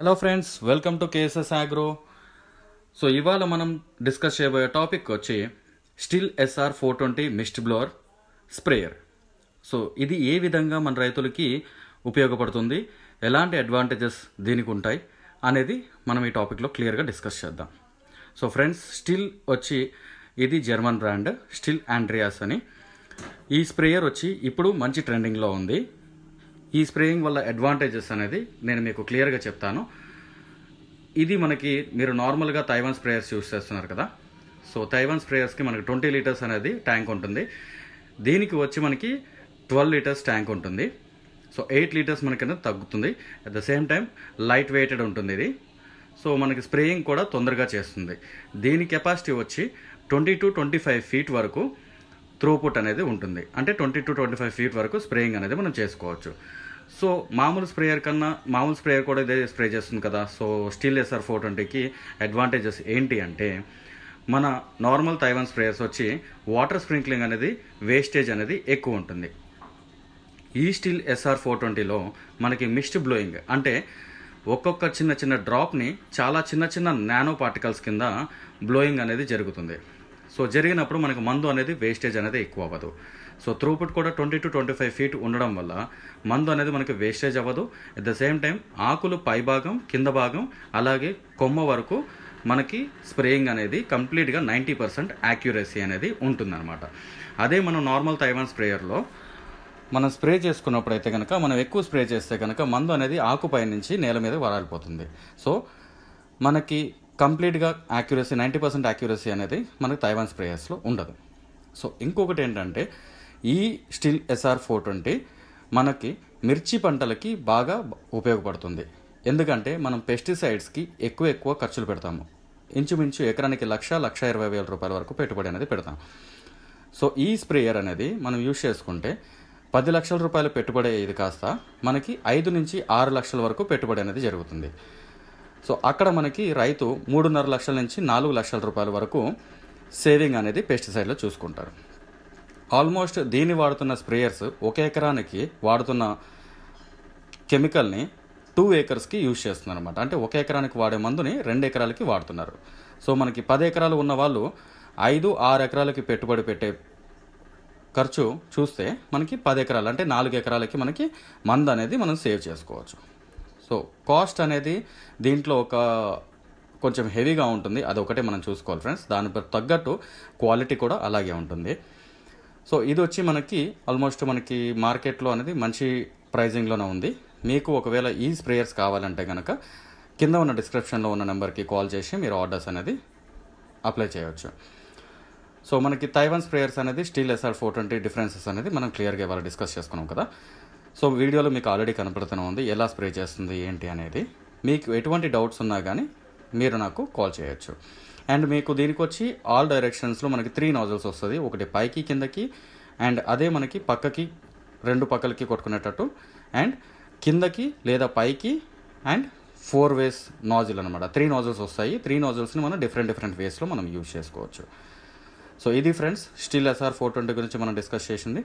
Hello friends welcome to KSS agro so ఇవాళ మనం discuss చేయబోయే టాపిక్ వచ్చి Stihl SR four twenty mist blower sprayer so ఇది ఏ విధంగా మన రైతులకి ఉపయోగపడుతుంది? ఎలాంటి అడ్వాంటేజెస్ దీనికి ఉంటాయి? అనేది మనం ఈ టాపిక్లో క్లియర్గా డిస్కస్ చేద్దాం. సో ఫ్రెండ్స్ స్టిల్ వచ్చి ఇది జర్మన్ బ్రాండ్ స్టిల్ ఆండ్రియాస్ అని. ఈ స్ప్రేయర్ వచ్చి ఇప్పుడు మంచి ట్రెండింగ్లో ఉంది. ఈ స్ప్రేయింగ్ వల్ల అడ్వాంటేజెస్ అనేది నేను మీకు క్లియర్గా చెప్తాను. ఇది మనకి మీరు నార్మల్గా తైవాన్ స్ప్రేయర్స్ యూస్ చేస్తున్నారు కదా. సో తైవాన్ స్ప్రేయర్స్కి మనకి ట్వంటీ లీటర్స్ అనేది ట్యాంక్ ఉంటుంది. దీనికి వచ్చి మనకి ట్వెల్వ్ లీటర్స్ ట్యాంక్ ఉంటుంది. సో ఎయిట్ లీటర్స్ మనకి అనేది తగ్గుతుంది. At the same time light weighted ఉంటుంది ఇది. సో మనకి స్ప్రేయింగ్ కూడా తొందరగా చేస్తుంది. దీని కెపాసిటీ వచ్చి twenty to twenty five feet వరకు త్రోపుట్ అనేది ఉంటుంది. అంటే twenty to twenty five feet వరకు స్ప్రేయింగ్ అనేది మనం చేసుకోవచ్చు. సో మామూలు స్ప్రేయర్ కన్నా మామూలు స్ప్రేయర్ కూడా ఇదే స్ప్రే చేస్తుంది కదా. సో స్టీల్ ఎస్ఆర్ ఫోర్ ట్వంటీకి అడ్వాంటేజెస్ ఏంటి అంటే మన నార్మల్ తైవాన్ స్ప్రేయర్స్ వచ్చి వాటర్ స్ప్రింక్లింగ్ అనేది వేస్టేజ్ అనేది ఎక్కువ ఉంటుంది. ఈ స్టీల్ ఎస్ఆర్ ఫోర్ ట్వంటీలో మనకి మిస్ట్ బ్లోయింగ్ అంటే ఒక్కొక్క చిన్న చిన్న డ్రాప్ని చాలా చిన్న చిన్న నానో పార్టికల్స్ కింద బ్లోయింగ్ అనేది జరుగుతుంది. సో జరిగినప్పుడు మనకు మందు అనేది వేస్టేజ్ అనేది ఎక్కువ అవ్వదు సో త్రూపుట్ కూడా twenty to twenty five feet ఉండడం వల్ల మందు అనేది మనకి వేస్టేజ్ అవ్వదు. అట్ ద సేమ్ టైం ఆకులు పై భాగం కింద భాగం అలాగే కొమ్మ వరకు మనకి స్ప్రేయింగ్ అనేది కంప్లీట్గా నైంటీ పర్సెంట్ యాక్యురసీ అనేది ఉంటుందన్నమాట. అదే మనం నార్మల్ తైవాన్ స్ప్రేయర్లో మనం స్ప్రే చేసుకున్నప్పుడు అయితే కనుక మనం ఎక్కువ స్ప్రే చేస్తే కనుక మందు అనేది ఆకుపై నుంచి నేల మీద వరాలిపోతుంది. సో మనకి కంప్లీట్గా యాక్యురసీ నైంటీ పర్సెంట్ యాక్యురసీ అనేది మనకు తైవాన్ స్ప్రేయర్స్లో ఉండదు. సో ఇంకొకటి ఏంటంటే ఈ స్టిల్ ఎస్ఆర్ ఫోర్ ట్వంటీ మనకి మిర్చి పంటలకి బాగా ఉపయోగపడుతుంది. ఎందుకంటే మనం పెస్టిసైడ్స్కి ఎక్కువ ఎక్కువ ఖర్చులు పెడతాము. ఇంచుమించు ఎకరానికి లక్ష లక్ష ఇరవై వేల రూపాయల వరకు పెట్టుబడి అనేది పెడతాం. సో ఈ స్ప్రేయర్ అనేది మనం యూజ్ చేసుకుంటే పది లక్షల రూపాయలు పెట్టుబడి ఇది కాస్త మనకి ఐదు నుంచి ఆరు లక్షల వరకు పెట్టుబడి అనేది జరుగుతుంది. సో అక్కడ మనకి రైతు మూడున్నర లక్షల నుంచి నాలుగు లక్షల రూపాయల వరకు సేవింగ్ అనేది పెస్టిసైడ్లో చూసుకుంటారు. ఆల్మోస్ట్ దీన్ని వాడుతున్న స్ప్రేయర్స్ ఒక ఎకరానికి వాడుతున్న కెమికల్ని టూ ఏకర్స్కి యూజ్ చేస్తున్నారు అనమాట అంటే ఒక ఎకరానికి వాడే మందుని రెండు ఎకరాలకి వాడుతున్నారు. సో మనకి పది ఎకరాలు ఉన్న వాళ్ళు ఐదు ఆరు ఎకరాలకి పెట్టుబడి పెట్టే ఖర్చు చూస్తే మనకి పది ఎకరాలు అంటే నాలుగు ఎకరాలకి మనకి మందు అనేది మనం సేవ్ చేసుకోవచ్చు. సో కాస్ట్ అనేది దీంట్లో ఒక కొంచెం హెవీగా ఉంటుంది. అది ఒకటే మనం చూసుకోవాలి ఫ్రెండ్స్. దాని తగ్గట్టు క్వాలిటీ కూడా అలాగే ఉంటుంది. సో ఇది వచ్చి మనకి ఆల్మోస్ట్ మనకి మార్కెట్లో అనేది మంచి ప్రైజింగ్లోనే ఉంది. మీకు ఒకవేళ ఈ స్ప్రేయర్స్ కావాలంటే కనుక కింద ఉన్న డిస్క్రిప్షన్లో ఉన్న నెంబర్కి కాల్ చేసి మీరు ఆర్డర్స్ అనేది అప్లై చేయవచ్చు సో మనకి తైవాన్ స్ప్రేయర్స్ అనేది Stihl SR four twenty differences అనేది మనం క్లియర్గా ఇవాళ డిస్కస్ చేసుకున్నాం కదా. సో వీడియోలో మీకు ఆల్రెడీ కనపడుతూనే ఉంది. ఎలా స్ప్రే చేస్తుంది ఏంటి అనేది. మీకు ఎటువంటి డౌట్స్ ఉన్నా కానీ మీరు నాకు కాల్ చేయొచ్చు. అండ్ మీకు దీనికి వచ్చి ఆల్ డైరెక్షన్స్లో మనకి త్రీ నాజల్స్ వస్తుంది. ఒకటి పైకి కిందకి అండ్ అదే మనకి పక్కకి రెండు పక్కలకి కొట్టుకునేటట్టు. అండ్ కిందకి లేదా పైకి అండ్ ఫోర్ వేస్ నాజిల్ అనమాట త్రీ నాజిల్స్ వస్తాయి. త్రీ నాజిల్స్ని మనం డిఫరెంట్ డిఫరెంట్ వేస్లో మనం యూజ్ చేసుకోవచ్చు. సో ఇది friends Stihl SR four twenty గురించి మనం డిస్కస్ చేసింది.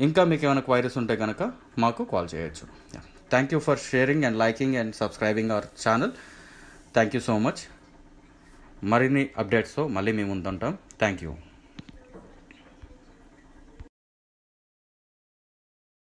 ఇంకా మీకు ఏమైనా క్వైరీస్ ఉంటే కనుక మాకు కాల్ చేయొచ్చు. Thank you for sharing and liking and subscribing our channel thank you so much మరిన్ని అప్డేట్స్తో మళ్ళీ మేము ముందుంటాం. Thank you